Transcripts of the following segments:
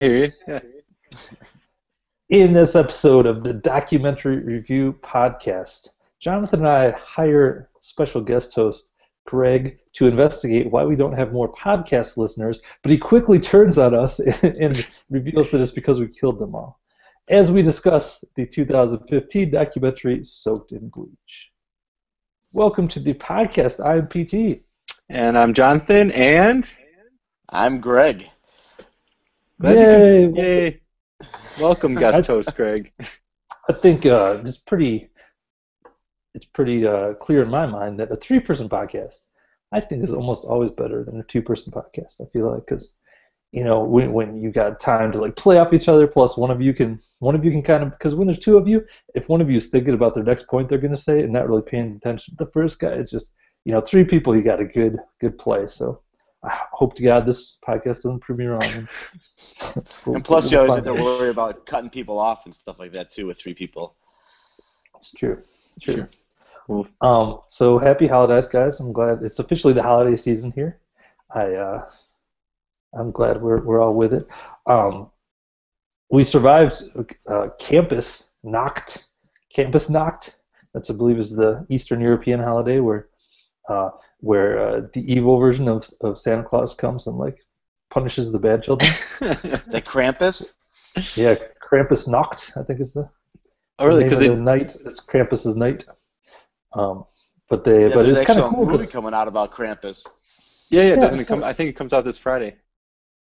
hear you. Yeah. In this episode of the Documentary Review Podcast, Jonathan and I hire special guest host Greg to investigate why we don't have more podcast listeners, but he quickly turns on us and, and reveals that it's because we killed them all. As we discuss the 2015 documentary Soaked in Bleach. Welcome to the podcast. I'm PT. And I'm Jonathan, and I'm Greg. Glad Yay! can- yay! Welcome, guest host Greg. I think uh, it's pretty it's pretty uh, clear in my mind that a three person podcast I think is almost always better than a two person podcast. I feel like because you know when when you got time to like play off each other, plus one of you can one of you can kind of because when there's two of you, if one of you is thinking about their next point they're going to say and not really paying attention to the first guy, is just you know three people you got a good good play. So hope to God this podcast doesn't prove me wrong. And plus, you always have to worry about cutting people off and stuff like that too with three people. It's true. True. Sure. Cool. Um, so happy holidays, guys! I'm glad it's officially the holiday season here. I uh, I'm glad we're we're all with it. Um, we survived uh, campus knocked campus knocked. That's I believe is the Eastern European holiday where uh, where uh, the evil version of of Santa Claus comes and like punishes the bad children. Is that Krampus? yeah, Krampusnacht. I think is the oh, really? name Because the night. It's Krampus's night. Um, but they Yeah, but it's kind of a cool. movie 'cause- coming out about Krampus. yeah, yeah. Yeah, Doesn't it so- come? I think it comes out this Friday.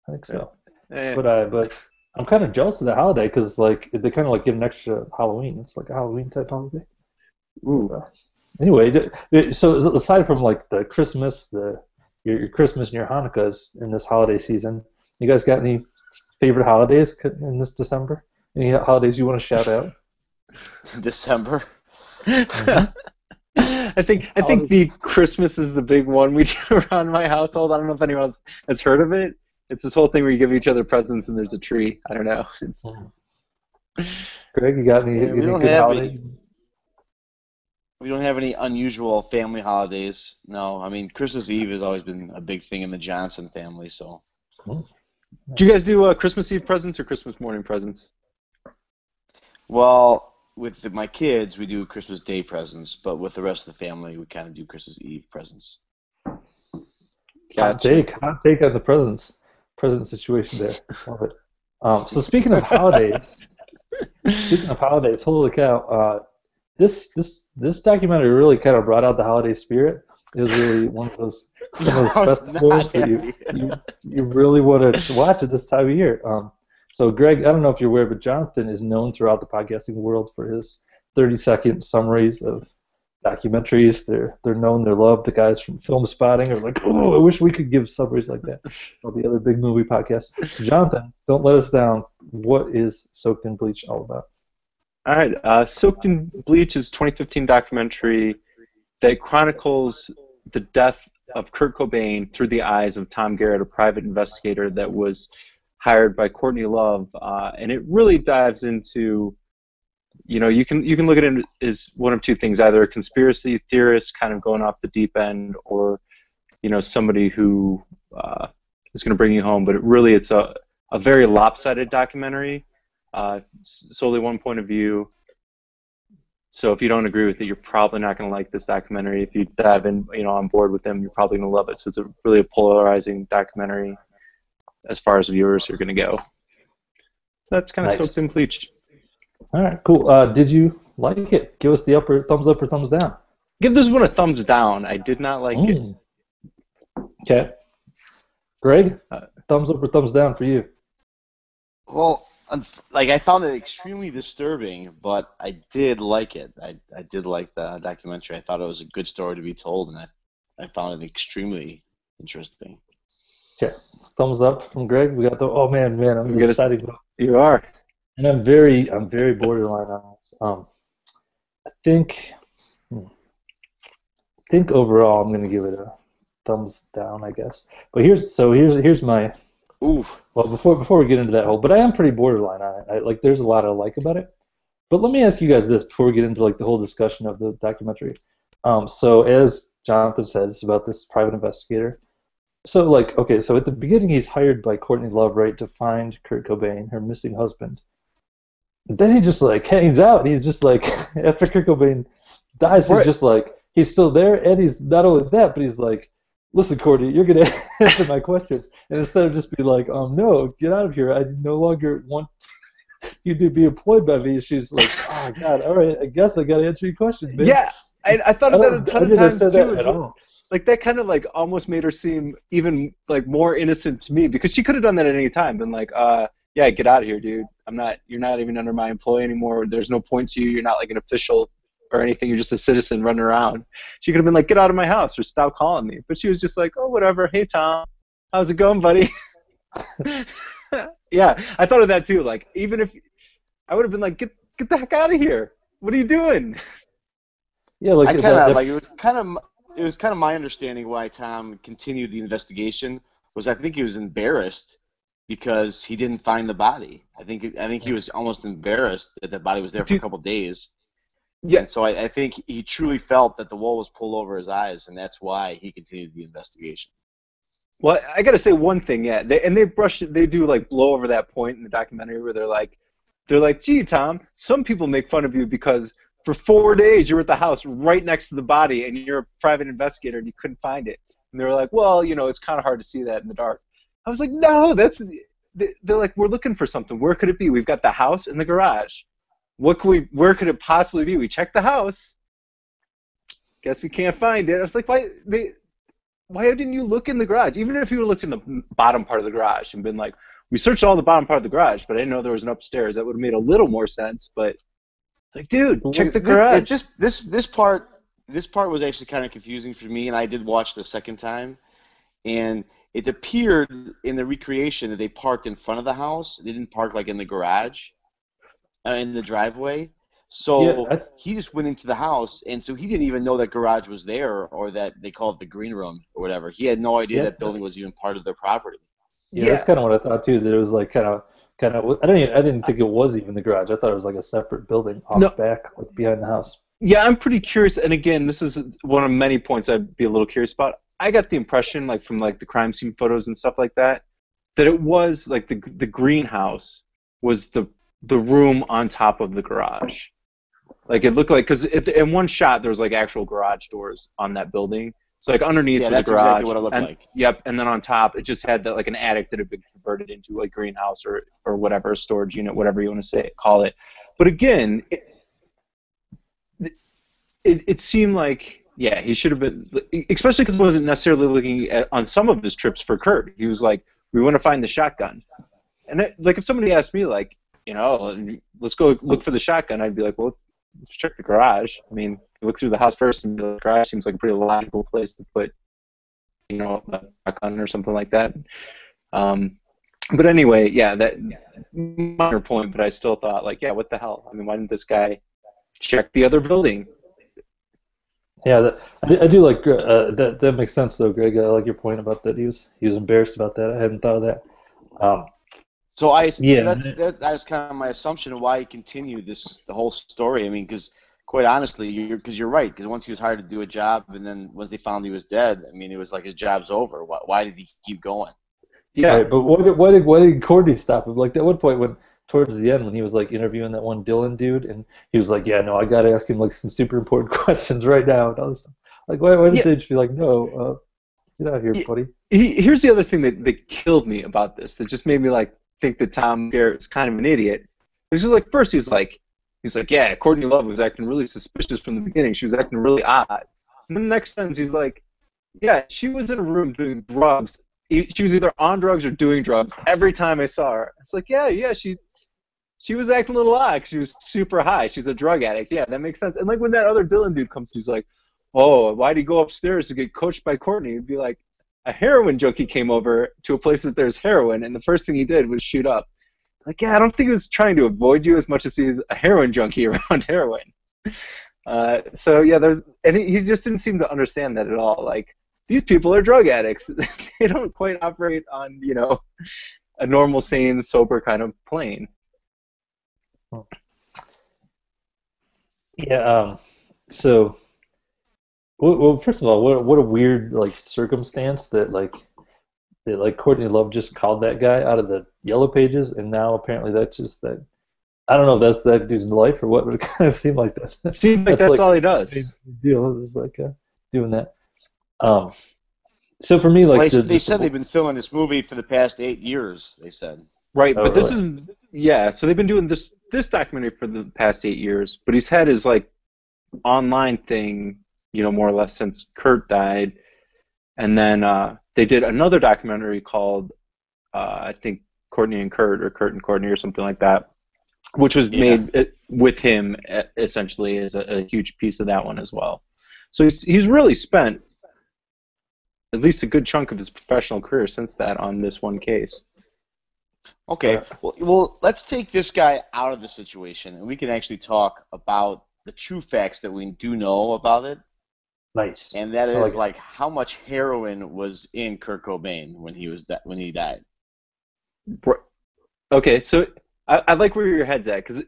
I think so. Yeah, yeah. But I but I'm kind of jealous of the holiday because like they kind of like give an extra Halloween. It's like a Halloween type holiday. Ooh. Anyway, th- th- so aside from like the Christmas, the your, your Christmas and your Hanukkahs in this holiday season, you guys got any favorite holidays in this December? Any holidays you want to shout out? December. Uh-huh. I think I think the Christmas is the big one we do around my household. I don't know if anyone else has heard of it. It's this whole thing where you give each other presents and there's a tree. I don't know. It's, hmm. Greg, you got any, Yeah, we any don't good have holidays? any. We don't have any unusual family holidays. No, I mean Christmas Eve has always been a big thing in the Johnson family. So do you guys do uh, Christmas Eve presents or Christmas morning presents? well, with the, my kids, we do Christmas Day presents, but with the rest of the family, we kind of do Christmas Eve presents. Hot Gotcha. take, hot take on the presents, present situation there. Love it. Um, so speaking of holidays, speaking of holidays, holy cow! Uh, this this this documentary really kind of brought out the holiday spirit. It was really one of those one of those festivals that you, you you really want to watch at this time of year. Um, so Greg, I don't know if you're aware, but Jonathan is known throughout the podcasting world for his 30 second summaries of documentaries. They're they're known, they're loved. The guys from Filmspotting are like, oh, I wish we could give summaries like that. All the other big movie podcasts. So Jonathan, don't let us down. What is Soaked in Bleach all about? All right. Uh, Soaked in Bleach is a 2015 documentary that chronicles the death of Kurt Cobain through the eyes of Tom Grant, a private investigator that was hired by Courtney Love, uh, and it really dives into, you know, you can you can look at it as one of two things: either a conspiracy theorist kind of going off the deep end, or you know, somebody who uh, is going to bring you home. But it really, it's a a very lopsided documentary uh, solely one point of view. So if you don't agree with it, you're probably not going to like this documentary. If you dive in, you know, on board with them, you're probably going to love it. So it's a really a polarizing documentary as far as viewers are going to go. So that's kind of Nice. soaked in bleached. All right, cool. Uh, did you like it? Give us the upper thumbs up or thumbs down. Give this one a thumbs down. I did not like it. Mm. Okay. Greg, Uh, thumbs up or thumbs down for you? Well, unf- like I found it extremely disturbing, but I did like it. I, I did like the documentary. I thought it was a good story to be told, and I, I found it extremely interesting. Okay. Thumbs up from Greg. We got the. Oh man, man, I'm We got a- excited. about- You are. And I'm very, I'm very borderline on this. Um, I think, hmm, I think overall I'm gonna give it a thumbs down, I guess. But here's so here's here's my Oof. well before before we get into that whole, but I am pretty borderline on it. I, like there's a lot I like about it. But let me ask you guys this before we get into like the whole discussion of the documentary. Um, so as Jonathan said, it's about this private investigator. so like okay, so at the beginning he's hired by Courtney Love, right, to find Kurt Cobain, her missing husband. then he just like hangs out. He's just like after Kurt Cobain dies, Right. he's just like he's still there, and he's not only that, but he's like, listen, Courtney, you're gonna answer my questions, and instead of just be like, um, no, get out of here. I no longer want you to be employed by me. She's like, oh God, all right, I guess I gotta answer your questions, man. Yeah, I, I thought I of that a I ton of times too. that is at all. like that kind of like almost made her seem even like more innocent to me because she could have done that at any time been like uh yeah get out of here dude i'm not you're not even under my employ anymore there's no point to you you're not like an official or anything you're just a citizen running around. She could have been like get out of my house or stop calling me. But she was just like oh whatever. Hey tom. How's it going buddy? Yeah i thought of that too. Like even if i would have been like get get the heck out of here. What are you doing? Yeah, like I that- kind that- of like it was kind of it was kind of my understanding why Tom continued the investigation was I think he was embarrassed because he didn't find the body. I think I think he was almost embarrassed that the body was there for a Dude. couple days. Yeah And so I, I think he truly felt that the wool was pulled over his eyes, and that's why he continued the investigation. Well, I gotta say one thing, yeah. They, and they brush. They do like blow over that point in the documentary where they're like, they're like, "Gee, Tom, some people make fun of you because for four days you were at the house right next to the body and you're a private investigator and you couldn't find it." And they're like, "Well, you know, it's kind of hard to see that in the dark." I was like, "No, that's." they- They're like, "We're looking for something. Where could it be? We've got the house and the garage. What could we? Where could it possibly be? We checked the house. Guess we can't find it." I was like, "Why?" They why didn't you look in the garage? Even if you looked in the bottom part of the garage and been like, we searched all the bottom part of the garage, but I didn't know there was an upstairs. That would have made a little more sense. But it's like, dude, check the Th- th- garage. This this this part this part was actually kind of confusing for me, and I did watch the second time, and it appeared in the recreation that they parked in front of the house. They didn't park like in the garage, uh, in the driveway. So Yeah, he just went into the house, and so he didn't even know that garage was there, or that they call it the green room or whatever. He had no idea Yeah. that building was even part of their property. Yeah, Yeah. that's kind of what I thought too. That it was like kind of, kind of. I didn't. Even, I didn't think it was even the garage. I thought it was like a separate building off No. back, like behind the house. yeah, I'm pretty curious. And again, this is one of many points I'd be a little curious about. I got the impression, like from like the crime scene photos and stuff like that, that it was like the the greenhouse was the the room on top of the garage. Like it looked like because in one shot there was like actual garage doors on that building. So like underneath Yeah, was that's the garage. exactly what it looked and- like. Yep, and then on top it just had that like an attic that had been converted into a greenhouse or or whatever, a storage unit, whatever you want to say call it. But again, it, it, it seemed like yeah he should have been especially because he wasn't necessarily looking at, on some of his trips for Kurt. He was like we want to find the shotgun, and it, like if somebody asked me like you know let's go look for the shotgun, I'd be like well let's check the garage. I mean look through the house first, and the garage seems like a pretty logical place to put you know a shotgun or something like that. Um, but anyway, yeah, that minor point, but I still thought like yeah what the hell? I mean why didn't this guy check the other building? Yeah, that, I, do, like uh, that. That makes sense though, Greg. I like your point about that. He was he was embarrassed about that. I hadn't thought of that. Um, So I, so Yeah. that's that, that's kind of my assumption of why he continued this the whole story. I mean, because quite honestly, you're because you're right. Because once he was hired to do a job, and then once they found he was dead, I mean, it was like his job's over. Why, why did he keep going? Yeah, Right, but why did, why did why did Courtney stop him? Like at one point when towards the end when he was like interviewing that one Dylan dude and he was like, yeah, no, I got to ask him like some super important questions right now and all this stuff. Like why why did Yeah. they just be like, no, uh, get out of here, buddy? he, here's the other thing that, that killed me about this that just made me like think that Tom Grant's kind of an idiot. It's just like first he's like he's like yeah Courtney Love was acting really suspicious from the beginning. She was acting really odd. And then the next sentence he's like yeah she was in a room doing drugs. She was either on drugs or doing drugs every time I saw her. It's like yeah yeah she she was acting a little odd. She was super high. She's a drug addict. Yeah, that makes sense. And like when that other Dylan dude comes, he's like, "Oh, why'd he go upstairs to get coached by Courtney?" He'd be like, a heroin junkie came over to a place that there's heroin, and the first thing he did was shoot up. Like, yeah, I don't think he was trying to avoid you as much as he was a heroin junkie around heroin. Uh, so yeah, there's, and he, he just didn't seem to understand that at all. Like, these people are drug addicts. they don't quite operate on, you know, a normal, sane, sober kind of plane. Yeah. Um. So, well, well, first of all, what what a weird like circumstance that like that like Courtney Love just called that guy out of the yellow pages, and now apparently that's just that. I don't know if that's that dude's life or what, but it kind of seemed like that. Seems like that's, all he does. Deal is like uh, doing that. Um, so for me, like Well, they, the- they the- said they've been filming this movie for the past eight years. They said. Right, Oh, but this is yeah. So they've been doing this this documentary for the past eight years, but he's had his like online thing, you know, more or less since Kurt died, and then uh, they did another documentary called uh, I think Courtney and Kurt or Kurt and Courtney or something like that, which was Yeah. made uh, with him uh, essentially as a, a huge piece of that one as well. So he's he's really spent at least a good chunk of his professional career since that on this one case. Okay. Well, well, let's take this guy out of the situation, and we can actually talk about the true facts that we do know about it, nice. and that is like like how much heroin was in Kurt Cobain when he was di- when he died. Okay, so I, I like where your head's at because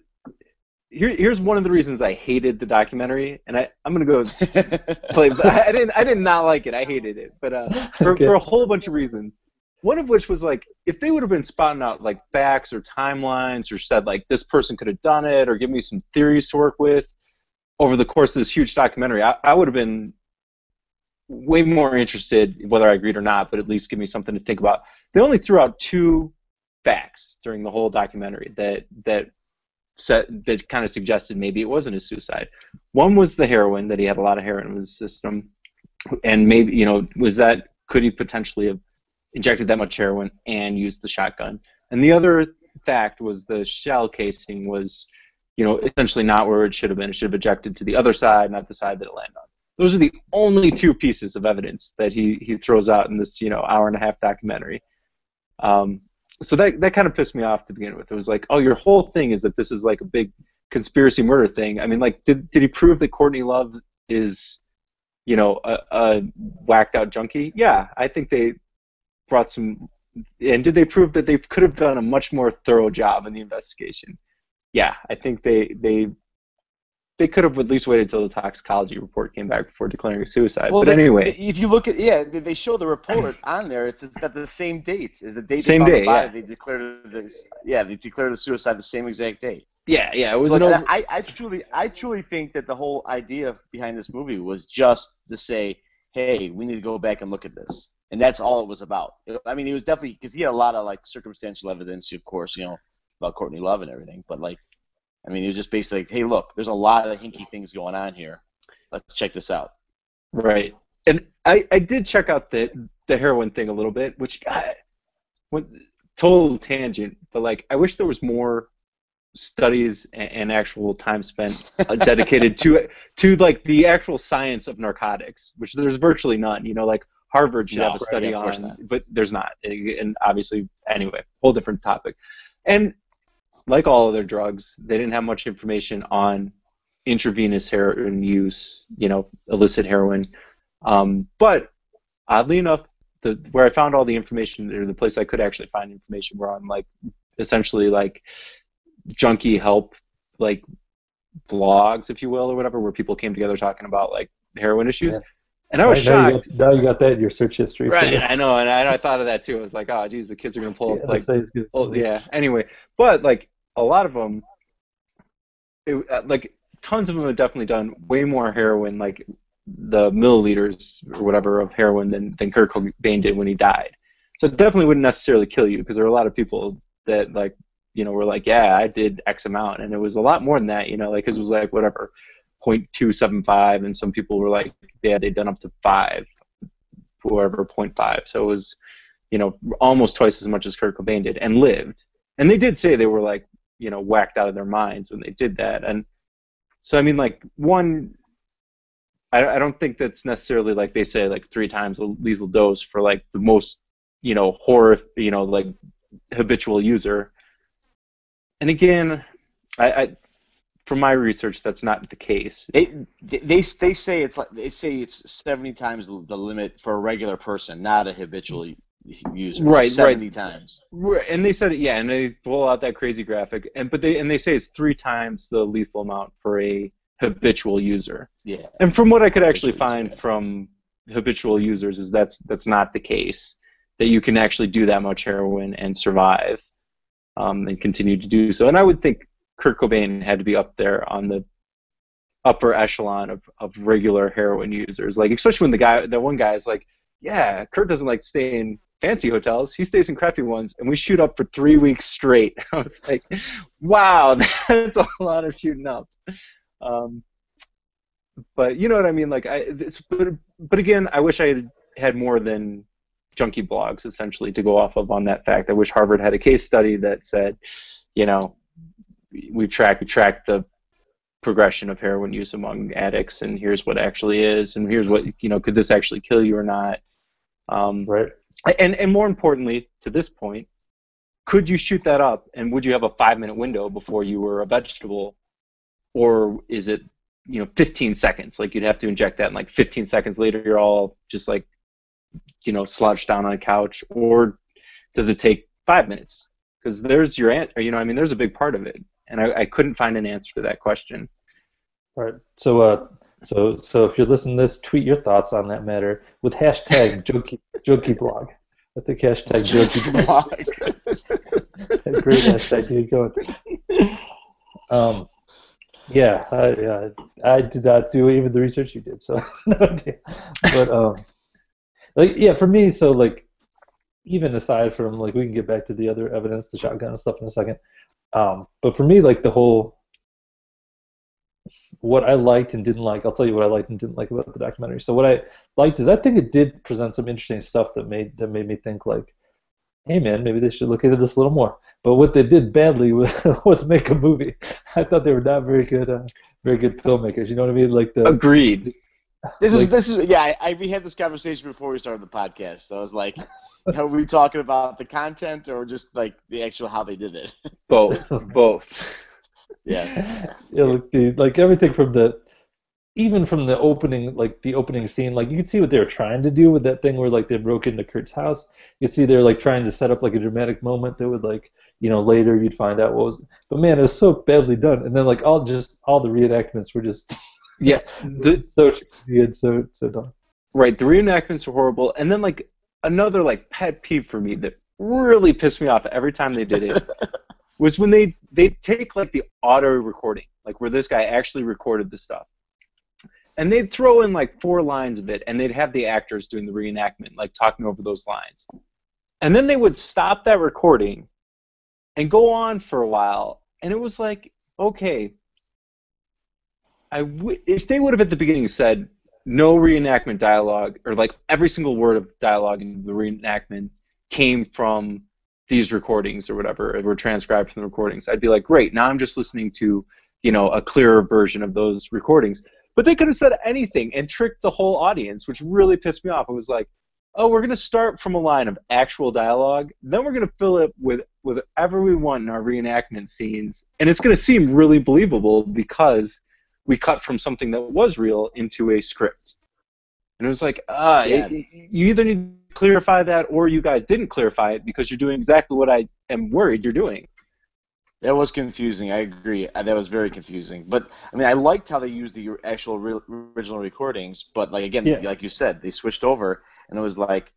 here, here's one of the reasons I hated the documentary, and I, I'm gonna go play. I didn't I did not like it. I hated it, but uh, for, Okay. for a whole bunch of reasons. One of which was like if they would have been spotting out like facts or timelines or said like this person could have done it or give me some theories to work with over the course of this huge documentary, I, I would have been way more interested whether I agreed or not, but at least give me something to think about. They only threw out two facts during the whole documentary that that set that kind of suggested maybe it wasn't a suicide. One was the heroin that he had a lot of heroin in his system, and maybe you know was that could he potentially have injected that much heroin and used the shotgun? And the other fact was the shell casing was you know essentially not where it should have been. It should have ejected to the other side, not the side that it landed on. Those are the only two pieces of evidence that he, he throws out in this you know hour and a half documentary. Um, so that that kind of pissed me off to begin with. It was like, oh, your whole thing is that this is like a big conspiracy murder thing. I mean, like, did did he prove that Courtney Love is, you know, a, a whacked out junkie? Yeah, I think they brought some. And did they prove that they could have done a much more thorough job in the investigation? Yeah, I think they they they could have at least waited till the toxicology report came back before declaring a suicide. but they- anyway, if you look at yeah, they show the report on there. It's it's got the same date is the date Same they day, the body. yeah. They declared this. Yeah, they declared the suicide the same exact date. yeah, yeah, it was So, like, over- I, I truly, I truly think that the whole idea behind this movie was just to say, "Hey, we need to go back and look at this," and that's all it was about. I mean, it was definitely because he had a lot of like circumstantial evidence, of course, you know, about Courtney Love and everything. But like, I mean, it was just basically like, "Hey, look, there's a lot of hinky things going on here. Let's check this out." Right. And I, I did check out the the heroin thing a little bit, which I, what, total tangent, but like I wish there was more studies and, and actual time spent uh, dedicated to to like the actual science of narcotics, which there's virtually none. You know, like Harvard should No, have a right, study yeah, on, but there's not. And obviously, anyway, whole different topic. And like all other drugs, they didn't have much information on intravenous heroin use, you know, illicit heroin. Um, but oddly enough, the where I found all the information, or the place I could actually find information, were on like essentially like junkie help, like blogs, if you will, or whatever, where people came together talking about like heroin issues. Yeah. And I was Right, now, you shocked. got, now you got that in your search history. Right, I know, and I, I thought of that too. I was like, oh, geez, the kids are gonna pull Yeah, up like say it's good. Oh yeah. Anyway, but like a lot of them, it, uh, like tons of them have definitely done way more heroin, like the milliliters or whatever of heroin than than Kurt Cobain did when he died. So it definitely wouldn't necessarily kill you because there are a lot of people that like you know were like, yeah, I did X amount, and it was a lot more than that. You know, like it was like whatever. 0.275 and some people were like yeah they'd done up to 5 whoever 0.5 so it was you know, almost twice as much as Kurt Cobain did, and lived. And they did say they were like, you know, whacked out of their minds when they did that. And so, I mean, like one, I, I don't think that's necessarily like they say like three times a lethal dose for like the most, you know, horror, you know, like habitual user. And again, I, I from my research, that's not the case. They, they they say it's like they say it's seventy times the limit for a regular person, not a habitual user. Right, right. seventy times. Right, and they said it, yeah, and they pull out that crazy graphic, and but they and they say it's three times the lethal amount for a habitual user. Yeah. And from what I could actually Habitual find user. from habitual users is that's that's not the case. that you can actually do that much heroin and survive um, and continue to do so. And I would think Kurt Cobain had to be up there on the upper echelon of, of regular heroin users. Like especially when the guy, the one guy is like, yeah, Kurt doesn't like stay in fancy hotels. He stays in crappy ones, and we shoot up for three weeks straight. I was like, wow, that's a lot of shooting up. Um, but you know what I mean? Like I, this, but but again, I wish I had had more than junkie blogs essentially to go off of on that fact. I wish Harvard had a case study that said, you know, we track we track the progression of heroin use among addicts, and here's what actually is, and here's what you know, could this actually kill you or not? Um, right. And and more importantly, to this point, could you shoot that up, and would you have a five minute window before you were a vegetable, or is it you know 15 seconds? Like you'd have to inject that, and like 15 seconds later, you're all just like you know slouched down on a couch, or does it take five minutes? Because there's your answer. You know, I mean, there's a big part of it, and I, I couldn't find an answer to that question. All right. So, uh, so, so if you're listening to this, tweet your thoughts on that matter with hashtag Jokey Jokey Blog. I think hashtag Jokey Blog. Great hashtag. Keep going. Um, yeah, I, uh, I did not do even the research you did, so no idea. But um, like yeah, for me, so like even aside from like we can get back to the other evidence, the shotgun and stuff in a second. Um, but for me, like the whole what I liked and didn't like, I'll tell you what I liked and didn't like about the documentary. So what I liked is I think it did present some interesting stuff that made that made me think like, hey man, maybe they should look into this a little more. But what they did badly was, was make a movie. I thought they were not very good, uh, very good filmmakers. You know what I mean? Like the agreed. This is this is yeah. I, I, we had this conversation before we started the podcast. So I was like, are we talking about the content or just like the actual how they did it? Both, both. Yeah. yeah, like, the, like everything from the even from the opening like the opening scene like you could see what they were trying to do with that thing where like they broke into kurt's house. You could see they're like trying to set up like a dramatic moment that would like you know later you'd find out what was but man it was so badly done. And then like all just all the reenactments were just yeah the, so cheesy so so done right the reenactments were horrible. And then like another like pet peeve for me that really pissed me off every time they did it was when they they take like the auto recording, like where this guy actually recorded the stuff, and they'd throw in like four lines of it, and they'd have the actors doing the reenactment, like talking over those lines, and then they would stop that recording, and go on for a while, and it was like, okay, I w- if they would have at the beginning said no reenactment dialogue, or like every single word of dialogue in the reenactment came from these recordings or whatever were transcribed from the recordings. I'd be like, great, now I'm just listening to, you know, a clearer version of those recordings. But they could have said anything and tricked the whole audience, which really pissed me off. It was like, oh, we're going to start from a line of actual dialogue, then we're going to fill it with with whatever we want in our reenactment scenes, and it's going to seem really believable because we cut from something that was real into a script. And it was like, ah, yeah. you either need to clarify that, or you guys didn't clarify it because you're doing exactly what I am worried you're doing. That was confusing. I agree. Uh, that was very confusing. But I mean, I liked how they used the actual re- original recordings. But like again, yeah. like you said, they switched over, and it was like,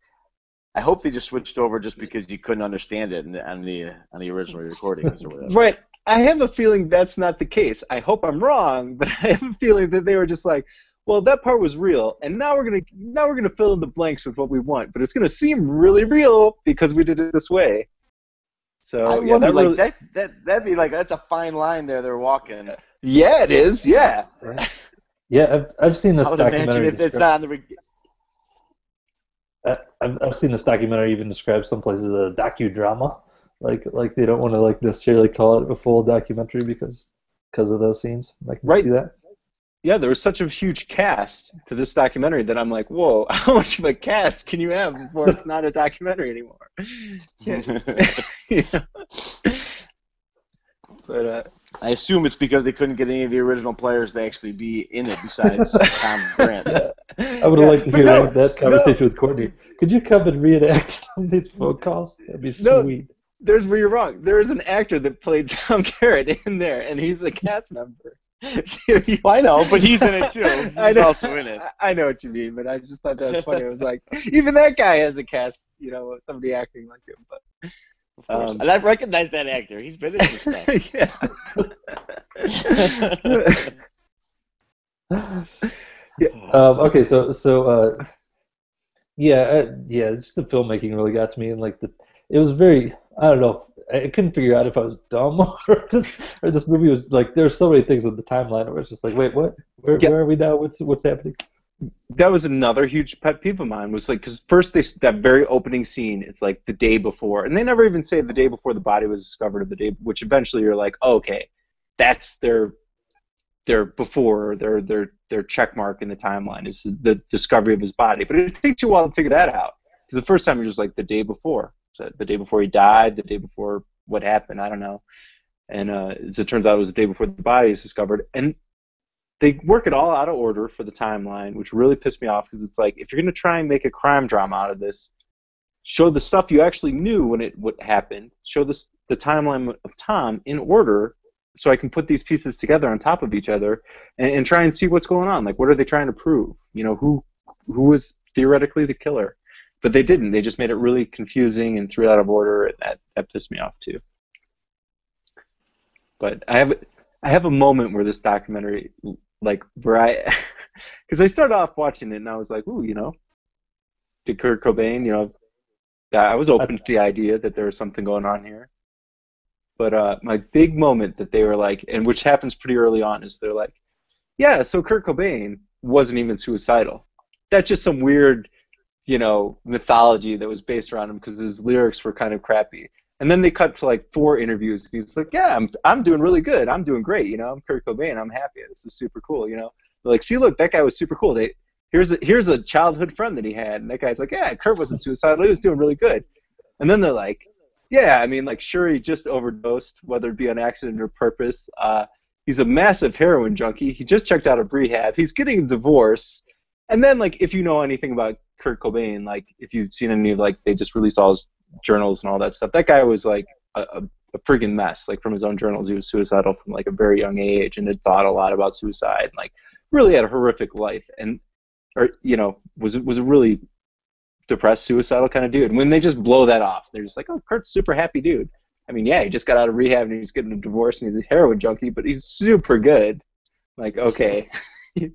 I hope they just switched over just because you couldn't understand it the, on the on the original recordings or whatever. Right. I have a feeling that's not the case. I hope I'm wrong, but I have a feeling that they were just like, well, that part was real, and now we're gonna now we're gonna fill in the blanks with what we want, but it's gonna seem really real because we did it this way. So I yeah, that like that that that'd be like that's a fine line there they're walking. Yeah, it is. Yeah. Yeah, I've I've seen this I would documentary. If it's not on the. I've I've seen this documentary even describe some places as a docudrama, like like they don't want to like necessarily call it a full documentary because because of those scenes. I can right. see that yeah, there was such a huge cast to this documentary that I'm like, whoa, how much of a cast can you have before it's not a documentary anymore? yeah. But uh, I assume it's because they couldn't get any of the original players to actually be in it besides Tom Grant. I would have yeah, liked to hear no, that conversation no. with Courtney. Could you come and reenact some of these phone calls? That'd be no, sweet. There's where you're wrong. There is an actor that played Tom Grant in there, and he's a cast member. well, I know, but he's in it too. He's also in it. I know what you mean, but I just thought that was funny. I was like, even that guy has a cast. you know, somebody acting like him. But Of course. Um, and I've recognized that actor. He's been in some stuff. yeah. Um, okay, so so uh, yeah, uh, yeah, just the filmmaking really got to me, and like the, it was very, I don't know, I couldn't figure out if I was dumb or just, or this movie was like, there's so many things with the timeline where it's just like, wait, what? Where, Yeah. where are we now? What's what's happening? that was another huge pet peeve of mine was like because first they that very opening scene it's like the day before and they never even say the day before the body was discovered or the day which eventually you're like oh, okay that's their their before their their their check mark in the timeline is the discovery of his body but it takes you a while to figure that out because the first time you're just like the day before the day before he died the day before what happened i don't know and uh, as it turns out it was the day before the body was discovered and they work it all out of order for the timeline, which really pissed me off because it's like if you're gonna try and make a crime drama out of this, show the stuff you actually knew when it what happened. Show this the timeline of Tom in order, so I can put these pieces together on top of each other and, and try and see what's going on. Like what are they trying to prove? You know who who was theoretically the killer, but they didn't. They just made it really confusing and threw it out of order, and that that pissed me off too. But I have I have a moment where this documentary like where I, because I started off watching it and I was like, ooh, you know, did Kurt Cobain, you know, I was open to the idea that there was something going on here. But uh, my big moment that they were like, and which happens pretty early on, is they're like, yeah, so Kurt Cobain wasn't even suicidal. That's just some weird, you know, mythology that was based around him because his lyrics were kind of crappy. And then they cut to like four interviews. He's like, "Yeah, I'm I'm doing really good. I'm doing great. You know, I'm Kurt Cobain. I'm happy. This is super cool. You know, They're like, see, look, that guy was super cool. They here's a here's a childhood friend that he had, and that guy's like, yeah, Kurt wasn't suicidal. He was doing really good. And then they're like, yeah, I mean, like, sure, he just overdosed, whether it be on accident or purpose. Uh, he's a massive heroin junkie. He just checked out of rehab. He's getting a divorce. And then, like, if you know anything about Kurt Cobain, like, if you've seen any of, like, they just released all his journals and all that stuff. That guy was like a, a, a friggin' mess. Like from his own journals, he was suicidal from like a very young age and had thought a lot about suicide. And, like really had a horrific life and or you know was was a really depressed, suicidal kind of dude. And when they just blow that off, they're just like, oh, Kurt's super happy dude. I mean, yeah, he just got out of rehab and he's getting a divorce and he's a heroin junkie, but he's super good. Like, okay.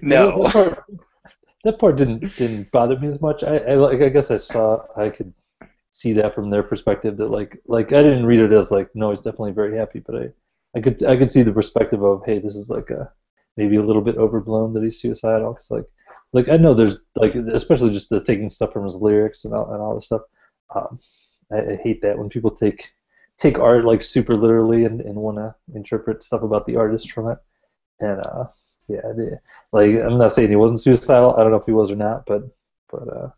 no. That part, didn't didn't bother me as much. I, I like I guess I saw I could see that from their perspective that like like I didn't read it as like no he's definitely very happy, but I I could I could see the perspective of hey this is like a maybe a little bit overblown that he's suicidal because like like I know there's like especially just the taking stuff from his lyrics and all and all this stuff. Um, I, I hate that when people take take art like super literally and, and want to interpret stuff about the artist from it. And uh, yeah, the, like I'm not saying he wasn't suicidal. I don't know if he was or not, but but uh,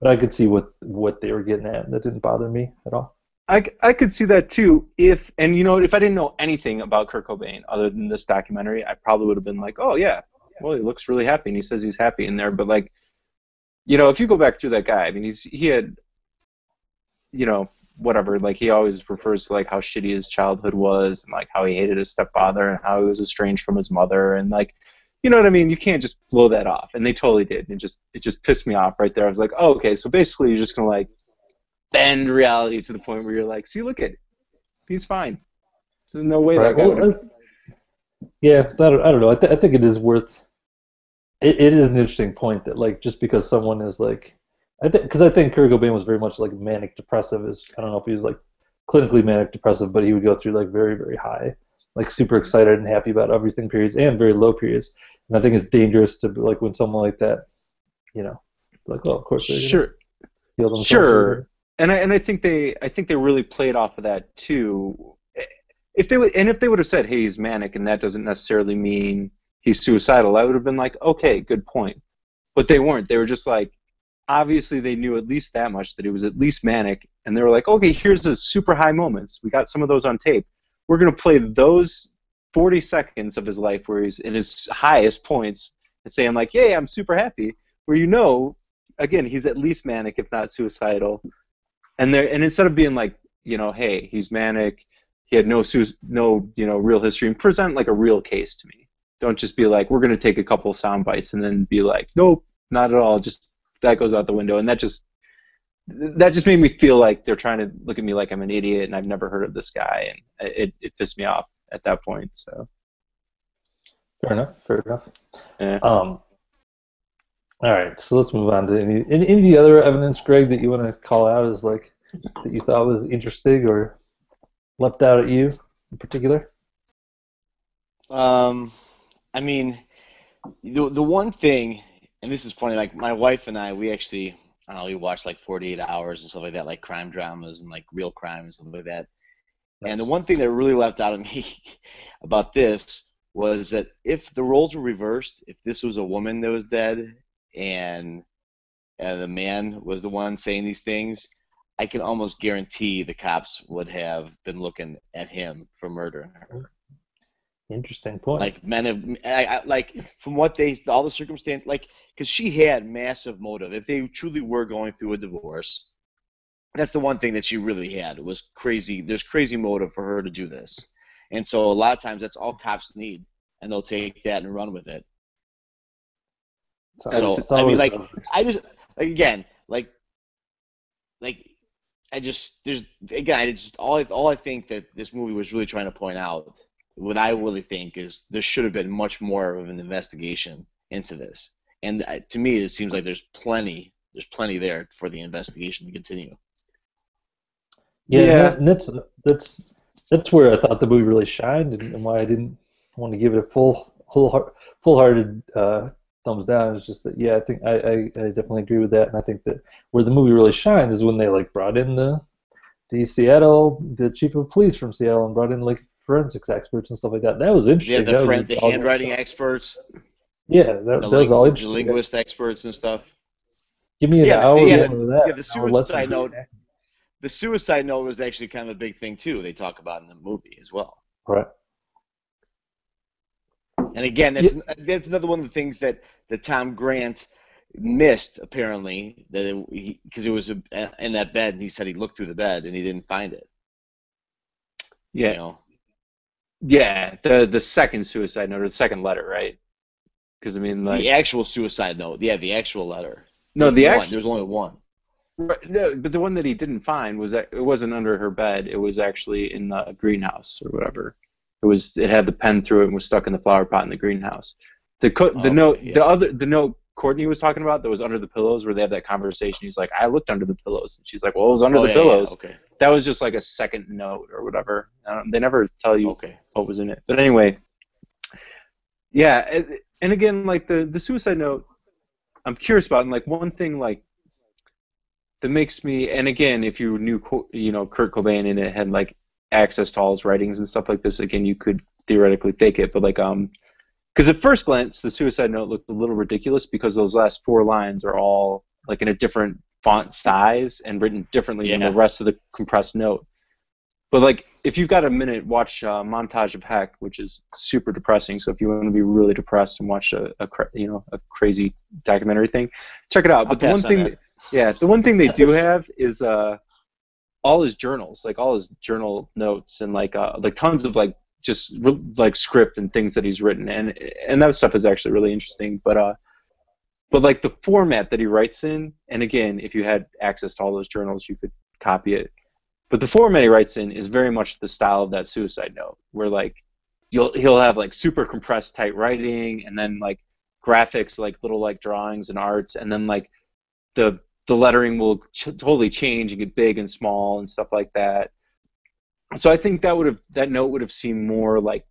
but I could see what what they were getting at, and that didn't bother me at all. I, I could see that too if and you know if I didn't know anything about Kurt Cobain other than this documentary I probably would have been like oh yeah well he looks really happy and he says he's happy in there but like you know if you go back through that guy I mean he's he had you know whatever like he always refers to like how shitty his childhood was and like how he hated his stepfather and how he was estranged from his mother and like you know what I mean you can't just blow that off and they totally did and it just it just pissed me off right there I was like oh okay so basically you're just gonna like bend reality to the point where you're like, see, look at, it. he's fine. There's no way Right, that guy well, uh, yeah, I don't, I don't know. I, th- I think it is worth. It, it is an interesting point that like just because someone is like, I think because I think Kurt Cobain was very much like manic depressive. Is I don't know if he was like clinically manic depressive, but he would go through like very very high, like super excited and happy about everything periods and very low periods. And I think it's dangerous to be like when someone like that, you know, like well of course they're Sure, sure. and I and I think they I think they really played off of that too. If they would and if they would have said, hey, he's manic, and that doesn't necessarily mean he's suicidal, I would have been like, okay, good point. But they weren't. They were just like, obviously they knew at least that much that he was at least manic, and they were like, okay, here's his super high moments. We got some of those on tape. We're gonna play those 40 seconds of his life where he's in his highest points and saying like, yeah, I'm super happy. Where you know, again, he's at least manic, if not suicidal. And there, and instead of being like, you know, hey, he's manic, he had no sui- no, you know, real history, and present like a real case to me. Don't just be like, we're gonna take a couple sound bites and then be like, nope, not at all. Just that goes out the window, and that just that just made me feel like they're trying to look at me like I'm an idiot and I've never heard of this guy, and it it pissed me off at that point. So Fair enough. Fair enough. yeah. Um, all right, so let's move on to any, any any other evidence, Greg, that you want to call out as like that you thought was interesting or leapt out at you in particular. Um, I mean, the the one thing, and this is funny. Like my wife and I, we actually, I don't know, we watch like 48 Hours and stuff like that, like crime dramas and like real crime and stuff like that. And the one thing that really left out of me about this was that if the roles were reversed, if this was a woman that was dead and and the man was the one saying these things, I can almost guarantee the cops would have been looking at him for murdering her. Interesting point. Like men have, I, I, like from what they, all the circumstance, like because she had massive motive. If they truly were going through a divorce, that's the one thing that she really had It was crazy. There's crazy motive for her to do this, and so a lot of times that's all cops need, and they'll take that and run with it. It's so, it's I mean, like, I just like, again, like, like I just there's again, I just all I, all I think that this movie was really trying to point out, what I really think is there should have been much more of an investigation into this, and uh, to me, it seems like there's plenty there's plenty there for the investigation to continue. Yeah, Yeah. and that's that's that's where I thought the movie really shined, and, and why I didn't want to give it a full full heart, full-hearted uh, thumbs down. Is just that yeah, I think I, I, I definitely agree with that, and I think that where the movie really shines is when they like brought in the the Seattle the chief of police from Seattle and brought in like forensics experts and stuff like that. That was interesting. Yeah, That the was friend, the all- handwriting experts, Yeah, that, the, that was all ling- the linguist experts and stuff. Give me an Yeah, the- hour yeah, the- of that. yeah, the an suicide note- that. The suicide note was actually kind of a big thing too. They talk about in the movie as well. Right. And again, that's that's another one of the things that, that Tom Grant missed apparently that because it, was a, in that bed and he said he looked through the bed and he didn't find it. Yeah, You know? yeah. The the second suicide note or the second letter, right? Because I mean, like, the actual suicide note. Yeah, the actual letter. no, There's the actual. There's only one. Right, no, but the one that he didn't find was that it wasn't under her bed. It was actually in the greenhouse or whatever. It was. It had the pen through it and was stuck in the flower pot in the greenhouse. The co- the Okay, note, yeah. the other, the note Courtney was talking about that was under the pillows, where they have that conversation. He's like, "I looked under the pillows," and she's like, "Well, it was under Oh, the yeah, yeah, pillows." okay. That was just like a second note or whatever. Um, they never tell you Okay. what was in it. But anyway, yeah, and again, like the the suicide note, I'm curious about, and like one thing like that makes me, and again, if you knew, you know, Kurt Cobain and it had like access to all his writings and stuff like this, again, you could theoretically fake it, but like um. Because at first glance, the suicide note looked a little ridiculous because those last four lines are all like in a different font size and written differently than the rest of the compressed note. But like, if you've got a minute, watch uh, Montage of Heck, which is super depressing. So if you want to be really depressed and watch a, a you know a crazy documentary thing, check it out. I'll but the one on thing, that. Yeah, the one thing they do have is uh, all his journals, like all his journal notes and like uh, like tons of like just re- like script and things that he's written, and and that stuff is actually really interesting. But uh, but like the format that he writes in, and again, if you had access to all those journals, you could copy it. But the format he writes in is very much the style of that suicide note, where like you'll he'll have like super compressed tight writing, and then like graphics, like little like drawings and arts, and then like the the lettering will ch- totally change and get big and small and stuff like that. So I think that would have that note would have seemed more like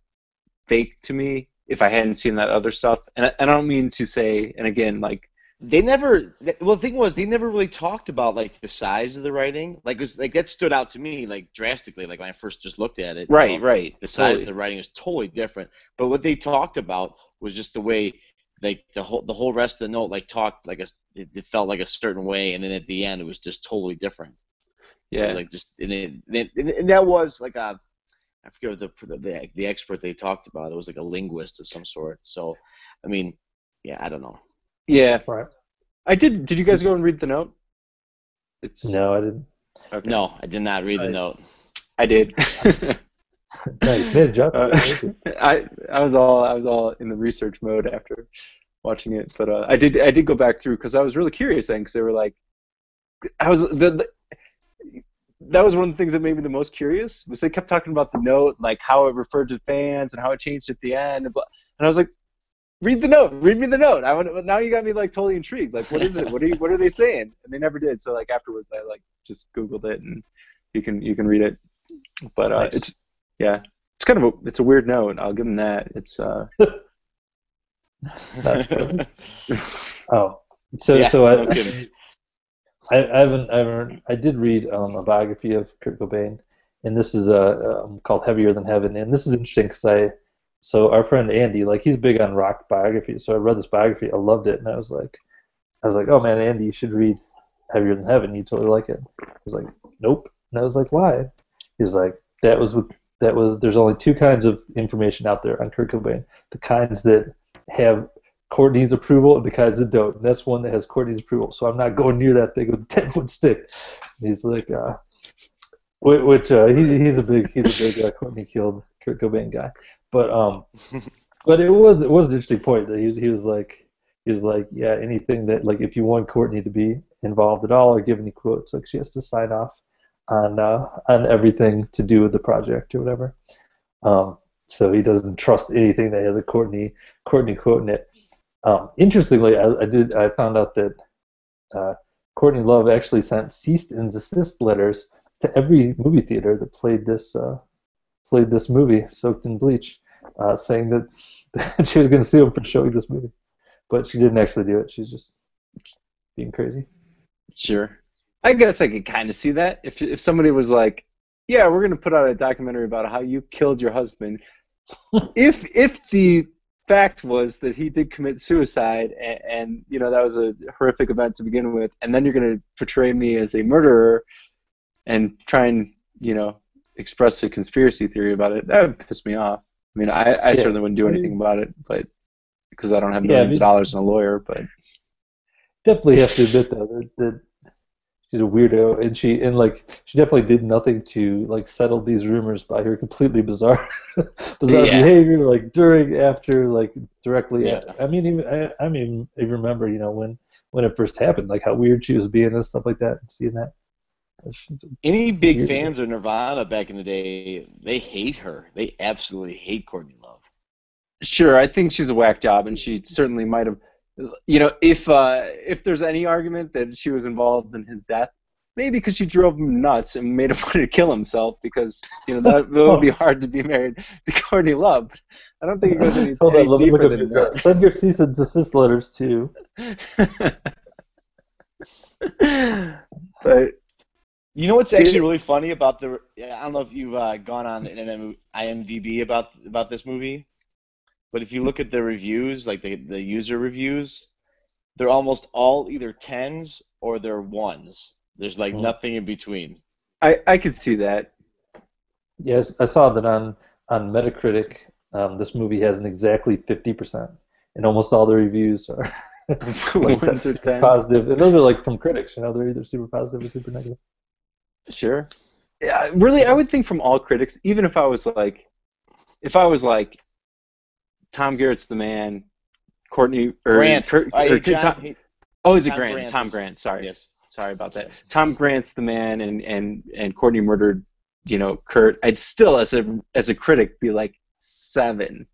fake to me if I hadn't seen that other stuff. And I, and I don't mean to say, and again, like They never. Well, the thing was, they never really talked about like the size of the writing. Like, 'cause, like that stood out to me like drastically. Like when I first just looked at it. you right, know, right, The size of the writing is totally different. But what they talked about was just the way, like the whole the whole rest of the note, like talked like a. It, it felt like a certain way, and then at the end, it was just totally different. It yeah, was like just and, it, and, and that was like a. I forget what the, the the the expert they talked about. It was like a linguist of some sort. So, I mean, yeah, I don't know. yeah. Right. I did. Did you guys go and read the note? It's No, I didn't. okay. No, I did not read the Right. note. I did. Nice, a job. Uh, I I was all I was all in the research mode after watching it, but uh, I did I did go back through because I was really curious then because they were like, I was the, the that was one of the things that made me the most curious was they kept talking about the note, like how it referred to fans and how it changed at the end, and, and I was like, read the note, read me the note. I want now you got me like totally intrigued. Like, what is it? What are you, what are they saying? And they never did. So like afterwards, I like just googled it and you can you can read it. But uh, nice. it's yeah, it's kind of a it's a weird note. I'll give them that. It's uh. oh, so yeah, so I, I, I haven't I haven't I did read um, a biography of Kurt Cobain, and this is uh, um, called Heavier Than Heaven, and this is interesting because I so our friend Andy like he's big on rock biographies, so I read this biography, I loved it, and I was like I was like oh man Andy you should read Heavier Than Heaven, you totally like it. I was like nope, and I was like why? He was like that was with that was there's only two kinds of information out there on Kurt Cobain, the kinds that have Courtney's approval and the kinds that don't. And that's one that has Courtney's approval. So I'm not going near that thing with a ten foot stick. And he's like, uh, which uh, he, he's a big he's a big uh, Courtney killed Kurt Cobain guy. But um, but it was it was an interesting point that he was he was like he was like yeah anything that like if you want Courtney to be involved at all or give any quotes like she has to sign off on uh, on everything to do with the project or whatever. Um, so he doesn't trust anything that has a Courtney Courtney quote in it. Um, interestingly, I, I, did I found out that uh, Courtney Love actually sent cease and desist letters to every movie theater that played this uh, played this movie, Soaked in Bleach, uh, saying that, she was going to sue him for showing this movie, but she didn't actually do it. She's just being crazy. Sure. I guess I could kind of see that if if somebody was like, "Yeah, we're going to put out a documentary about how you killed your husband," if if the fact was that he did commit suicide, and, and, you know that was a horrific event to begin with, and then you're going to portray me as a murderer and try and you know express a conspiracy theory about it. That would piss me off. I mean, I, I yeah. certainly wouldn't do anything about it, but because I don't have millions yeah, I mean, of dollars in a lawyer, but definitely have to admit though that, that she's a weirdo, and she and like she definitely did nothing to like settle these rumors by her completely bizarre, bizarre yeah. behavior, like during, after, like directly. Yeah. After. I mean, even I, I mean, I remember, you know, when when it first happened, like how weird she was being and stuff like that, and seeing that. Any big fans of Nirvana back in the day, they hate her. They absolutely hate Courtney Love. Sure, I think she's a whack job, and she certainly might have you know, if uh, if there's any argument that she was involved in his death, maybe because she drove him nuts and made him want to kill himself because you know that, that would be hard to be married to Courtney Love. I don't think it goes any, Hold any on, deeper than that. Send your cease and desist letters too. but you know what's actually really funny about the? I don't know if you've uh, gone on IMDb about about this movie. But if you look at the reviews, like the, the user reviews, they're almost all either tens or they're ones. There's like nothing in between. I, I could see that. Yes, I saw that on on Metacritic. Um, this movie has an exactly fifty percent, and almost all the reviews are like positive. And those are like from critics. You know, they're either super positive or super negative. Sure. Yeah, really, I would think from all critics, even if I was like, if I was like, Tom Garrett's the man. Courtney or Grant. Kurt, or oh, John, Tom, he, oh, is it Grant? Grant? Tom Grant. Sorry. Yes. Sorry about that. Tom Grant's the man, and and and Courtney murdered, you know, Kurt. I'd still, as a as a critic, be like seven,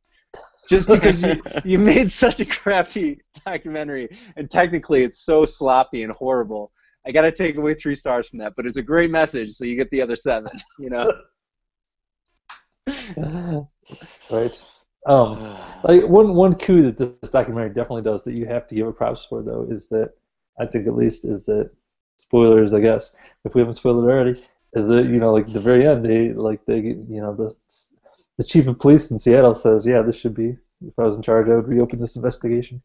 just because you you made such a crappy documentary, and technically it's so sloppy and horrible. I got to take away three stars from that, but it's a great message, so you get the other seven. You know. right. Um, like one one coup that this documentary definitely does that you have to give a props for though is that I think at least is that spoilers I guess if we haven't spoiled it already is that you know like at the very end they like they you know the the chief of police in Seattle says yeah this should be if I was in charge I would reopen this investigation.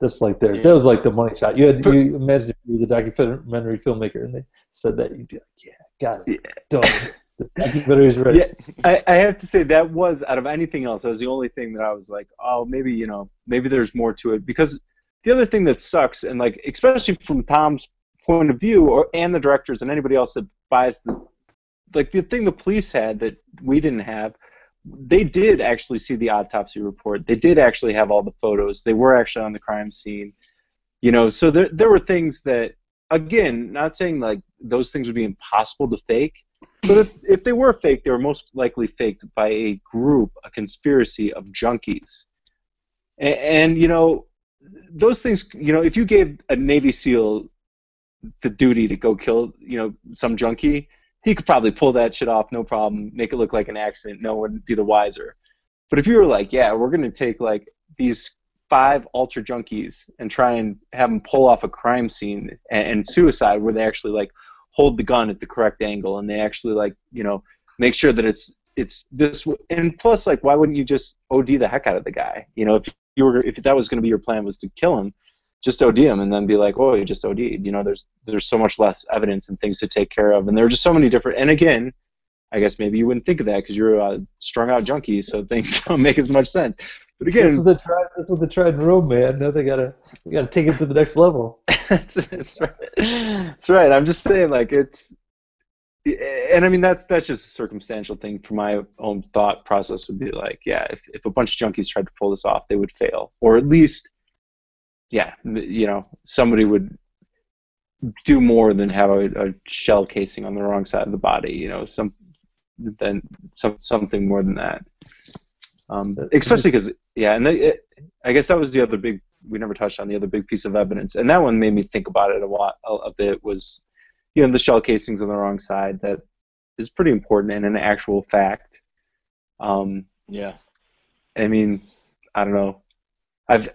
That's like there. That was like the money shot. You had you imagine if you were the documentary filmmaker and they said that you'd be like, yeah, got it, done. Ready. Yeah, I, I have to say that was out of anything else, that was the only thing that I was like, oh, maybe you know, maybe there's more to it because the other thing that sucks, and like especially from Tom's point of view, or and the directors and anybody else that buys the, like the thing the police had that we didn't have, they did actually see the autopsy report. They did actually have all the photos. They were actually on the crime scene, you know. So there there were things that again, not saying like those things would be impossible to fake, but if, if they were fake, they were most likely faked by a group, a conspiracy of junkies. And, and you know, those things, you know, if you gave a Navy SEAL the duty to go kill, you know, some junkie, he could probably pull that shit off, no problem, make it look like an accident, no one would be the wiser. But if you were like, yeah, we're gonna take like these five ultra junkies and try and have them pull off a crime scene and, and suicide where they actually like hold the gun at the correct angle and they actually like you know make sure that it's it's this and plus like why wouldn't you just OD the heck out of the guy? You know if you were if that was going to be your plan was to kill him just OD him and then be like oh you just OD'd you know there's there's so much less evidence and things to take care of and there are just so many different and again I guess maybe you wouldn't think of that because you're a strung out junkie so things don't make as much sense but again That's what they tried. That's what they tried in Rome, man. Now they gotta, they gotta take it to the next level. that's, that's right. That's right. I'm just saying, like it's, and I mean that's that's just a circumstantial thing. For my own thought process would be like, yeah, if if a bunch of junkies tried to pull this off, they would fail, or at least, yeah, you know, somebody would do more than have a, a shell casing on the wrong side of the body. You know, some then some something more than that. Um, especially because yeah, and it, I guess that was the other big we never touched on the other big piece of evidence, and that one made me think about it a lot a, a bit. Was you know the shell casings on the wrong side that is pretty important and an actual fact. Um, Yeah. I mean, I don't know. I've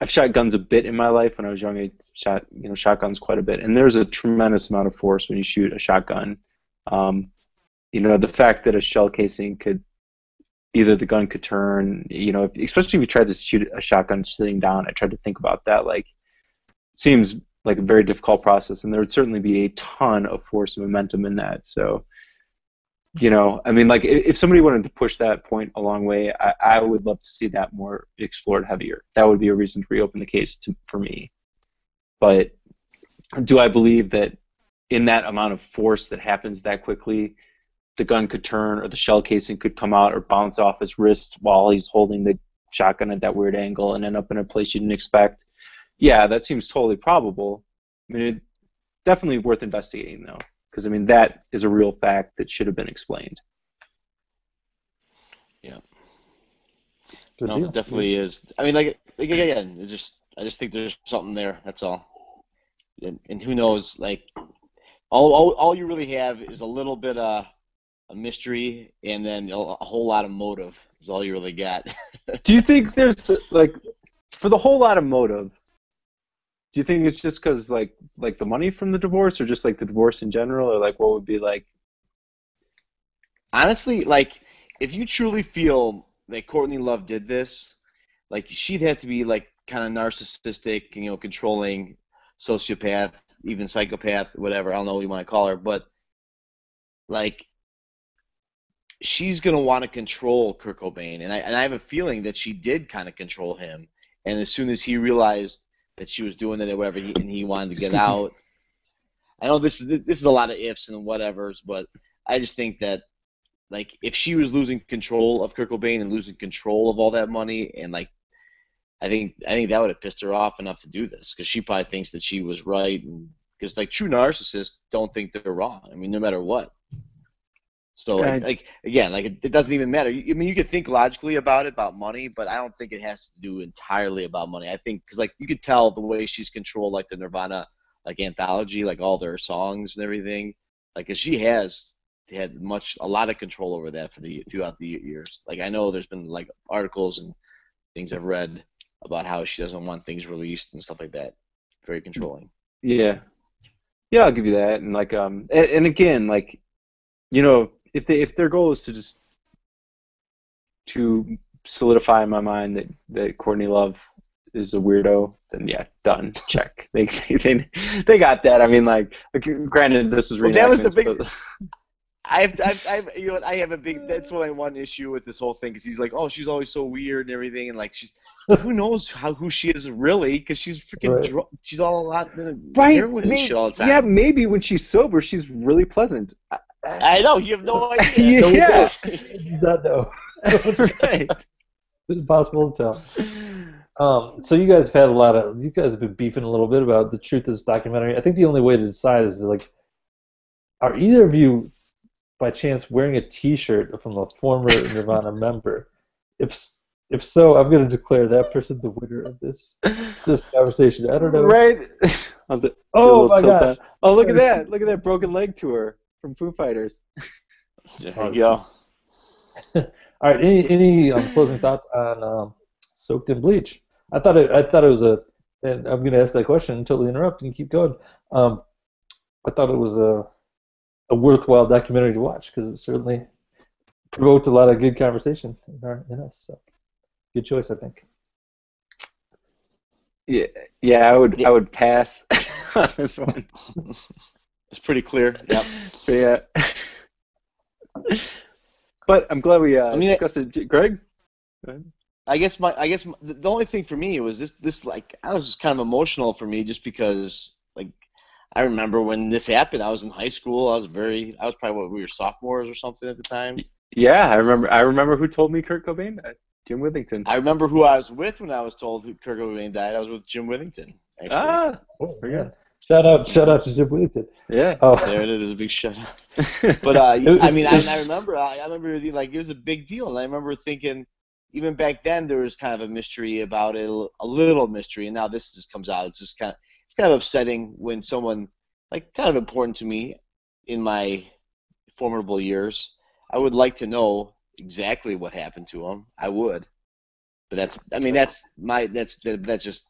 I've shot guns a bit in my life. When I was young, I shot you know shotguns quite a bit, and there's a tremendous amount of force when you shoot a shotgun. Um, you know, the fact that a shell casing could either the gun could turn, you know, especially if you tried to shoot a shotgun sitting down. I tried to think about that. Like, seems like a very difficult process, and there would certainly be a ton of force and momentum in that. So, you know, I mean, like if somebody wanted to push that point a long way, I, I would love to see that more explored heavier. That would be a reason to reopen the case to, for me. But do I believe that in that amount of force that happens that quickly, the gun could turn or the shell casing could come out or bounce off his wrist while he's holding the shotgun at that weird angle and end up in a place you didn't expect? Yeah, that seems totally probable. I mean, it, definitely worth investigating though because I mean that is a real fact that should have been explained. Good no, deal. it definitely is. I mean, like, like again, it's just I just think there's something there. That's all. And, and who knows? Like, all, all all you really have is a little bit of a mystery, and then a, a whole lot of motive is all you really got. Do you think there's like for the whole lot of motive? Do you think it's just because like like the money from the divorce, or just like the divorce in general, or like what would be like? Honestly, like, if you truly feel that Courtney Love did this, like, she'd have to be like kind of narcissistic, you know, controlling, sociopath, even psychopath, whatever. I don't know what you want to call her, but like she's gonna want to control Kurt Cobain, and I and I have a feeling that she did kind of control him. And as soon as he realized that she was doing it or whatever, he, and he wanted to get out. I know this is this is a lot of ifs and whatevers, but I just think that like if she was losing control of Kurt Cobain and losing control of all that money, and like I think I think that would have pissed her off enough to do this because she probably thinks that she was right, because like true narcissists don't think they're wrong. I mean, no matter what. So like, Right. like again, like it, it doesn't even matter. You- I mean, you could think logically about it about money, but I don't think it has to do entirely about money. I think because like you could tell the way she's controlled like the Nirvana like anthology, like all their songs and everything. Like 'cause she has had much a lot of control over that for the throughout the years. Like I know there's been like articles and things I've read about how she doesn't want things released and stuff like that. Very controlling. Yeah, yeah, I'll give you that. And like, um, and, and again, like, you know, if they if their goal is to just to solidify in my mind that that Courtney Love is a weirdo, then yeah, done, check. They they they got that. I mean, like, granted, this was Well, that was the big- but- I've, I've, I've, you know, what, I have a big. That's my one issue with this whole thing because he's like, oh, she's always so weird and everything, and like she's, who knows how who she is really because she's freaking, Right. dr- she's all a lot uh, right? heroin and shit all the time. Yeah, maybe when she's sober, she's really pleasant. I know you have no idea. yeah, I did not know. right. It's impossible to tell. Um, so you guys have had a lot of you guys have been beefing a little bit about the truth of this documentary. I think the only way to decide is like, are either of you, by chance, wearing a T-shirt from a former Nirvana member? If if so, I'm going to declare that person the winner of this this conversation. I don't know. Right? I'll do- do Oh my gosh. down. Oh, look at that! Look at that broken leg tour from Foo Fighters. There you go. All right. Any any um, closing thoughts on um, soaked in bleach? I thought it, I thought it was a, and I'm going to ask that question and totally interrupt and keep going. Um, I thought it was a a worthwhile documentary to watch because it certainly provoked a lot of good conversation in, our, in us. So good choice, I think. Yeah, yeah, I would Yeah. I would pass on this one. It's pretty clear. Yep. But yeah. but I'm glad we uh, I mean, discussed it. Greg? Go ahead. I guess my I guess my, the the only thing for me was this this like I was just kind of emotional for me just because like I remember when this happened I was in high school I was very I was probably what we were sophomores or something at the time Yeah, I remember. I remember who told me Kurt Cobain. Uh, Jim Withington. I remember who I was with when I was told who Kurt Cobain died I was with Jim Withington actually ah, Oh, Very man. Shout out, shout out to Jim Whittington. yeah. Oh, there it is a big shout out. But uh was- I mean I, I remember I, I remember the- like it was a big deal and I remember thinking even back then there was kind of a mystery about it a little mystery and now this just comes out. It's just kind of it's kind of upsetting when someone like kind of important to me in my formidable years. I would like to know exactly what happened to him. I would. But that's I mean that's my that's that's just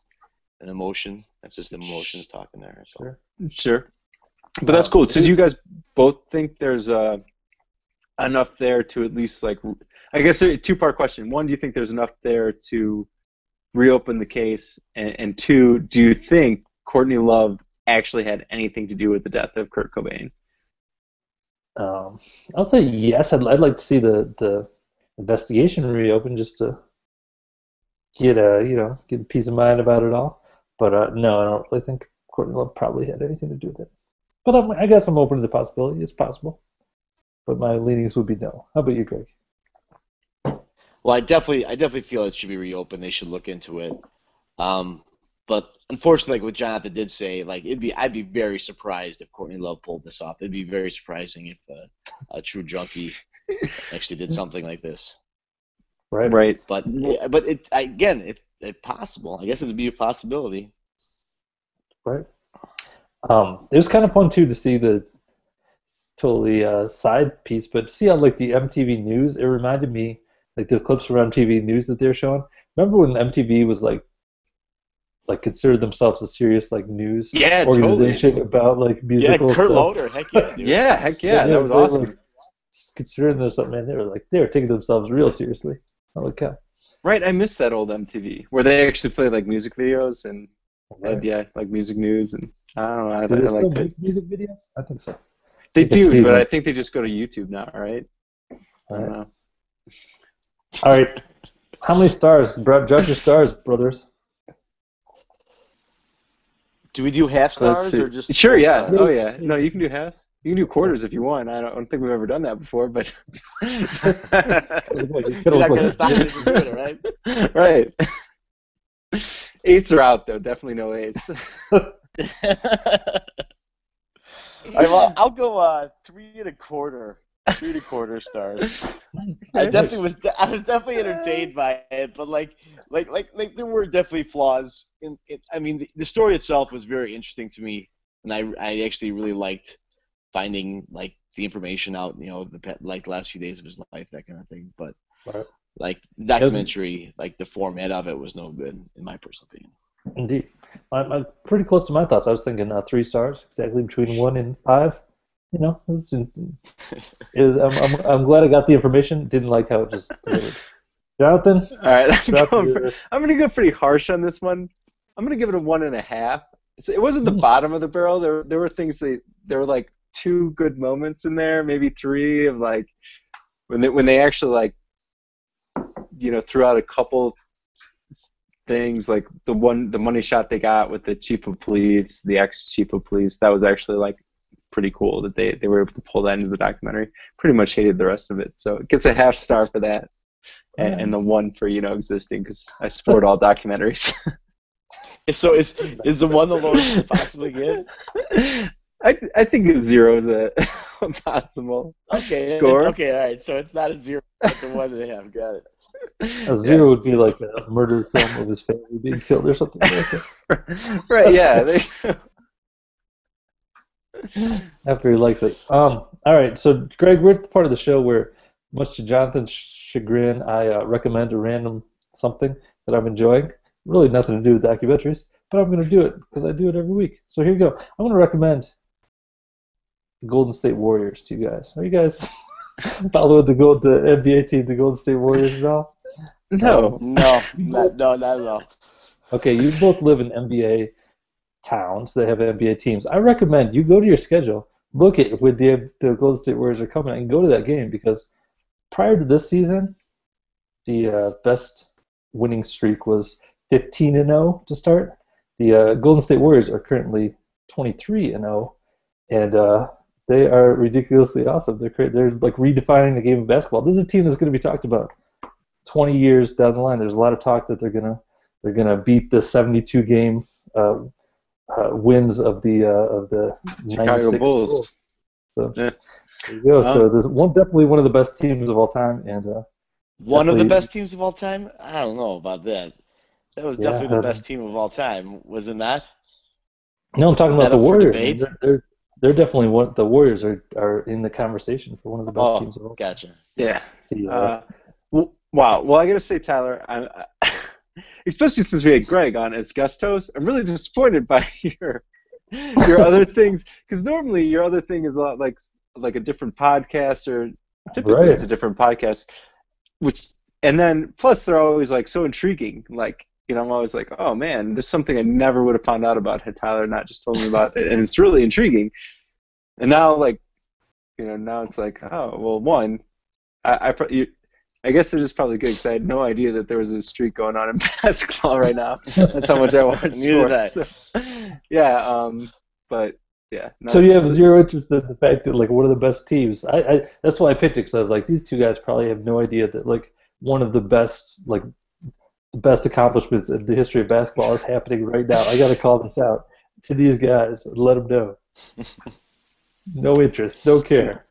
an emotion that's just the emotions talking there so Sure. Sure. But that's Um, cool. So do you guys both think there's uh, enough there to at least like, I guess a two part question. One, do you think there's enough there to reopen the case? And, and two, do you think Courtney Love actually had anything to do with the death of Kurt Cobain? Um, I'll say yes. I'd, I'd like to see the, the investigation reopened just to get a you know get a peace of mind about it all. But uh, no, I don't really think Courtney Love probably had anything to do with it. But I'm, I guess I'm open to the possibility. It's possible. But my leanings would be no. How about you, Greg? Well, I definitely, I definitely feel it should be reopened. They should look into it. Um, but unfortunately, like what Jonathan did say, like it'd be, I'd be very surprised if Courtney Love pulled this off. It'd be very surprising if a, a true junkie actually did something like this. Right. Right. But, but it again, it, it possible. I guess it'd be a possibility. Right. Um, it was kind of fun too to see the totally uh, side piece, but see how like the MTV News. It reminded me like the clips from MTV News that they're showing. Remember when MTV was like like considered themselves a serious like news Yeah, organization about like Yeah, musical Kurt stuff? Loder, heck yeah. Yeah, heck yeah, Yeah, that was they were, awesome. like, considering themselves, something, man, they were like they were taking themselves real seriously. Holy cow! Right, I miss that old MTV where they actually played like music videos and Right. had, yeah, like music news and I don't know, I, Do I they still liked it. make music videos? I think so. They I can do, but that. I think they just go to YouTube now, right? I All don't right. know. All right. How many stars? Bro, judge your stars, brothers. Do we do half stars or just sure, yeah. stars? Oh, yeah. No, you can do halves. You can do quarters if you want. I don't, I don't think we've ever done that before, but. You're not gonna stop me from doing it, right? right. Eights are out though. Definitely no eights. All right, well, I'll go uh, three and a quarter. Three and a quarter stars. I definitely was. I was definitely entertained by it, but like, like, like, like, there were definitely flaws. In it. I mean, the, the story itself was very interesting to me, and I, I actually really liked finding like the information out. You know, the pet, like the last few days of his life, that kind of thing. But Right. like documentary, like the format of it was no good, in my personal opinion. Indeed. I'm, I'm pretty close to my thoughts. I was thinking uh, three stars, exactly between one and five. You know, it was, it was, I'm, I'm, I'm glad I got the information. Didn't like how it just delivered. Jonathan, All right, I'm, going for, I'm gonna go pretty harsh on this one. I'm gonna give it a one and a half. It's, it wasn't the Hmm. bottom of the barrel. There, there were things that there were like two good moments in there, maybe three of like when they when they actually like you know threw out a couple things like the one the money shot they got with the chief of police, the ex chief of police. That was actually like pretty cool that they they were able to pull that into the documentary. Pretty much hated the rest of it, so it gets a half star for that. and, and the one for you know existing because I support all documentaries. So is is the one the lowest you could possibly get? I I think zero is a, a possible Okay. score. Okay. All right. So it's not a zero. It's a one they have. Got it. A zero would be like a murder film of his family being killed or something like that. right? Yeah. They, Not very likely. Um, all right, so Greg, we're at the part of the show where, much to Jonathan's chagrin, I uh, recommend a random something that I'm enjoying. Really nothing to do with documentaries, but I'm going to do it because I do it every week. So here you go. I'm going to recommend the Golden State Warriors to you guys. Are you guys following the gold, the NBA team, the Golden State Warriors at all? no. No. Not, no. Not at all. Okay, you both live in NBA towns that have NBA teams. I recommend you go to your schedule, look at when the the Golden State Warriors are coming, and go to that game because prior to this season, the uh, best winning streak was 15 and 0 to start. The uh, Golden State Warriors are currently 23 and 0, and uh, they are ridiculously awesome. They're cra- they're like redefining the game of basketball. This is a team that's going to be talked about 20 years down the line. There's a lot of talk that they're gonna they're gonna beat the 72 game uh, uh, wins of the uh, of the Chicago 96 Bulls. So Yeah. there you go. So Um, there's one definitely one of the best teams of all time, and uh, One of the best teams of all time? I don't know about that. That was Yeah, definitely the um, best team of all time, was it not? no, I'm talking about the Warriors. They're, they're they're definitely one. The Warriors are, are in the conversation for one of the best Oh, teams of all. gotcha. Yeah. The, uh, Uh, w- wow. Well, I gotta say, Tyler, I, I, especially since we had Greg on as guest host, I'm really disappointed by your your other things because normally your other thing is a lot like like a different podcast or typically Right. it's a different podcast, which and then plus they're always like so intriguing. Like you know, I'm always like, oh man, there's something I never would have found out about had Tyler not just told me about it, and it's really intriguing. And now like you know now it's like oh well one I I, pro- you, I guess it is probably good because I had no idea that there was a streak going on in basketball right now. That's how much I watch sports. So, yeah, um, but yeah. no, so you have zero interest in the fact that like one of the best teams. I, I that's why I picked it because I was like these two guys probably have no idea that like one of the best like the best accomplishments in the history of basketball is happening right now. I got to call this out to these guys and let them know. No interest, no care.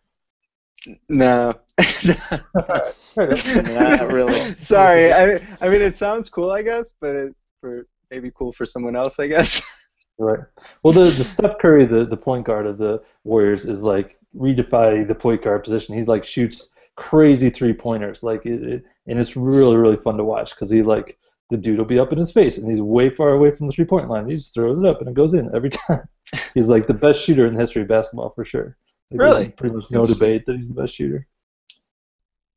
No. Not really. Sorry. I I mean it sounds cool, I guess, but it, for maybe cool for someone else, I guess. Right. Well, the the Steph Curry, the the point guard of the Warriors, is like redefining the point guard position. He's like shoots crazy three pointers, like it, it, and it's really really fun to watch because he like the dude will be up in his face and he's way far away from the three point line. He just throws it up and it goes in every time. he's like the best shooter in the history of basketball for sure. Like, Really? Pretty much no debate that he's the best shooter.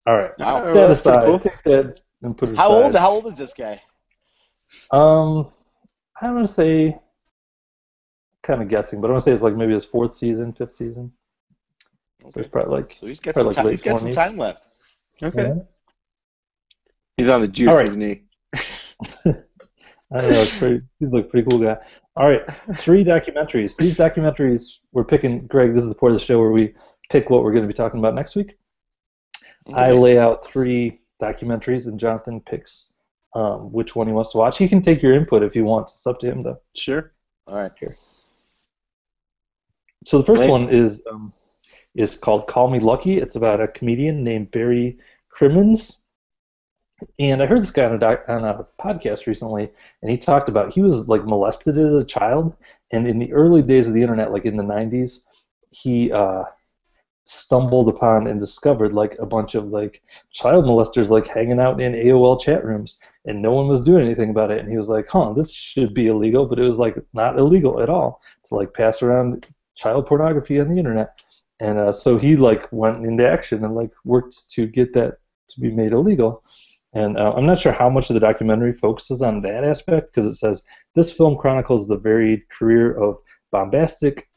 All right. Wow. That that's aside, cool. take that and put it How aside. old? How old is this guy? Um, I'm gonna say, kind of guessing, but I'm gonna say it's like maybe his fourth season, fifth season. So Okay. it's probably like So he's got some like time. He's got some time left. Okay. yeah. He's on the juice, All right. isn't he? I don't know. It's pretty. He's like a pretty cool guy. All right, three documentaries. These documentaries we're picking. Greg, this is the part of the show where we pick what we're going to be talking about next week. I lay out three documentaries, and Jonathan picks um, which one he wants to watch. He can take your input if he wants. It's up to him, though. Sure. All right. Here. So the first Wait. one is um, is called "Call Me Lucky." It's about a comedian named Barry Crimmins, and I heard this guy on a doc, on a podcast recently, and he talked about he was like molested as a child, and in the early days of the internet, like in the '90s, he uh, stumbled upon and discovered like a bunch of like child molesters like hanging out in AOL chat rooms, and no one was doing anything about it, and he was like, "Huh, this should be illegal," but it was like not illegal at all to like pass around child pornography on the internet. And uh, so he like went into action and like worked to get that to be made illegal. And uh, I'm not sure how much of the documentary focuses on that aspect because it says this film chronicles the varied career of bombastic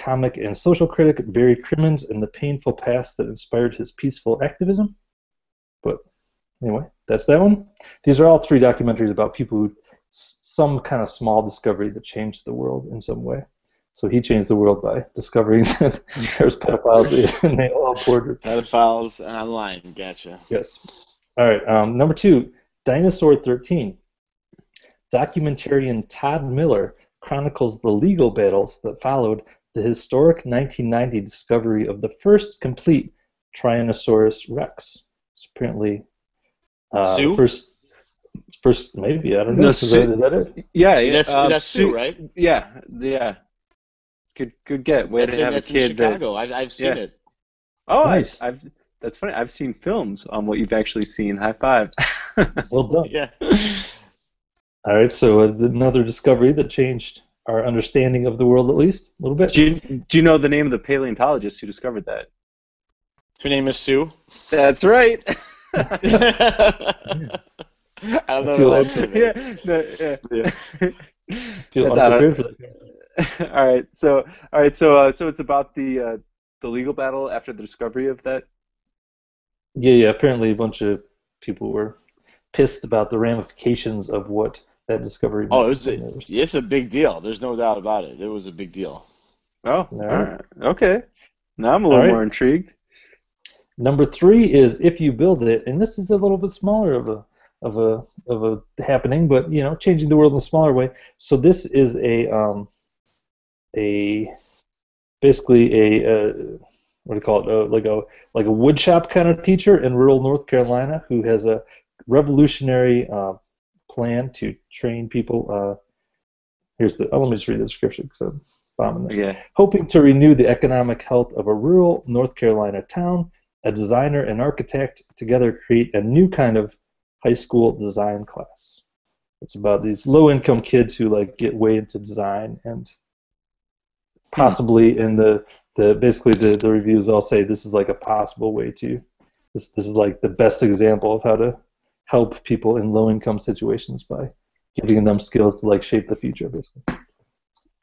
comic and social critic Barry Crimmins and the painful past that inspired his peaceful activism. But anyway, that's that one. These are all three documentaries about people who some kind of small discovery that changed the world in some way. So he changed the world by discovering that there's pedophiles in AOL Border. Pedophiles online. Gotcha. Yes. All right. Um, number two, Dinosaur 13. Documentarian Todd Miller chronicles the legal battles that followed the historic 1990 discovery of the first complete Tyrannosaurus Rex. It's apparently uh, Sue? first, first maybe I don't know. No, is, that, is that it? Yeah, That's uh, that's Sue, right? Yeah, yeah. Good, good get. Way That's to in, have that's a in kid. that- Chicago. I've I've seen Yeah. it. oh, Nice. I, I've. That's funny. I've seen films on what you've actually seen. High five. Well done. Yeah. All right. So uh, another discovery that changed our understanding of the world at least a little bit. do, you, do you know the name of the paleontologist who discovered that? Her name is Sue. That's right. I don't know feel the last name. yeah, no, yeah. Yeah. Feel That's out of- unprepared for that. all right, so all right, so uh, so it's about the uh, the legal battle after the discovery of that. Yeah, yeah. Apparently, a bunch of people were pissed about the ramifications of what that discovery. Oh, meant. it was a, And they were- it's a big deal. There's no doubt about it. It was a big deal. Oh, all right. right, okay. Now I'm a little All right. more intrigued. Number three is if you build it, and this is a little bit smaller of a of a of a happening, but you know, changing the world in a smaller way. So this is a um, a basically a uh, what do you call it? Uh, like a like a woodshop kind of teacher in rural North Carolina who has a revolutionary uh, plan to train people. Uh, here's the. Oh, let me just read the description because I'm bombing this Yeah. hoping to renew the economic health of a rural North Carolina town. A designer and architect together create a new kind of high school design class. It's about these low-income kids who like get way into design and possibly in the the basically the, the reviews all say this is like a possible way to this this is like the best example of how to help people in low-income situations by giving them skills to like shape the future basically.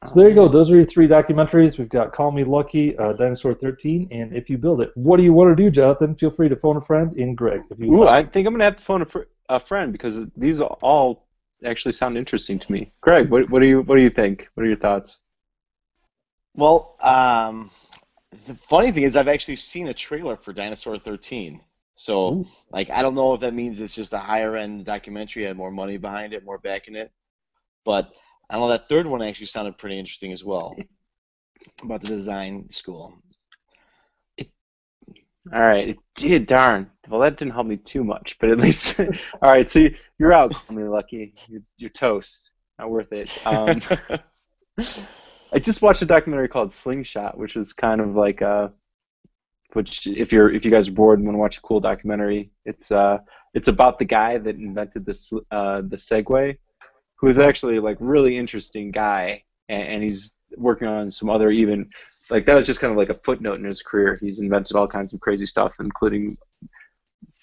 So there you go. Those are your three documentaries. We've got Call Me Lucky, uh, Dinosaur 13, and If You Build It. What do you want to do, Jonathan? Feel free to phone a friend in Greg. If you Ooh. I think I'm gonna have to phone a, fr- a friend because these all actually sound interesting to me. Greg, what, what do you what do you think? What are your thoughts? Well, um, the funny thing is, I've actually seen a trailer for Dinosaur 13. So, Ooh. like, I don't know if that means it's just a higher end documentary, had more money behind it, more backing it. But I know, that third one actually sounded pretty interesting as well about the design school. All right, it did. Darn. Well, that didn't help me too much, but at least. all right, so you- you're out. Call me lucky. You're, you're toast. Not worth it. Um, I just watched a documentary called Slingshot, which is kind of like uh which if you're if you guys are bored and want to watch a cool documentary, it's uh it's about the guy that invented this uh the Segway, who is actually like really interesting guy, and, and he's working on some other even like that was just kind of like a footnote in his career. He's invented all kinds of crazy stuff, including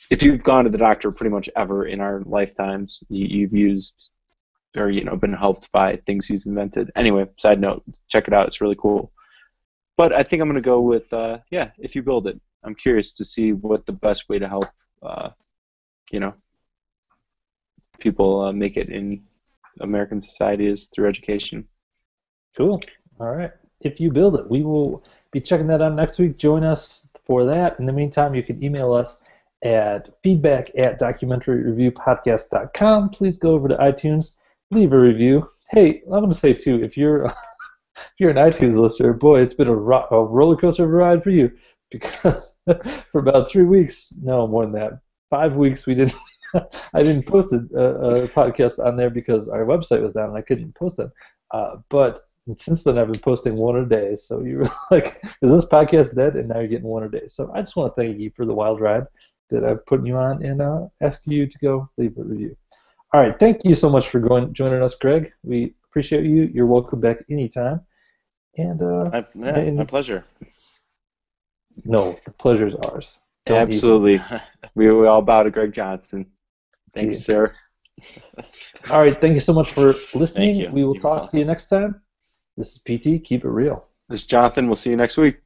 if you've gone to the doctor pretty much ever in our lifetimes, you, you've used or you know been helped by things he's invented. Anyway, side note, check it out. It's really cool. But I think I'm gonna go with uh, yeah. If you build it, I'm curious to see what the best way to help uh, you know people uh, make it in American society is through education. Cool. All right. If you build it, we will be checking that out next week. Join us for that. In the meantime, you can email us at feedback at documentaryreviewpodcast.com. Please go over to iTunes, leave a review. Hey, I'm to say too, if you're if you're an iTunes listener, boy, it's been a, ro- a roller coaster ride for you because for about three weeks, no more than that, five weeks, we didn't. I didn't post a, a, podcast on there because our website was down and I couldn't post them. Uh, but since then, I've been posting one a day. So you were like, "Is this podcast dead?" And now you're getting one a day. So I just want to thank you for the wild ride that I've put you on, and uh, ask you to go leave a review. All right, thank you so much for going joining us, Greg. We appreciate you. You're welcome back anytime. And uh, My, yeah, And- my pleasure. no, the pleasure's ours. Don't Absolutely, we we all bow to Greg Johnson. Thank you, sir. All right, thank you so much for listening. We will You're talk welcome. to you next time. This is PT. Keep it real. This is Jonathan. We'll see you next week.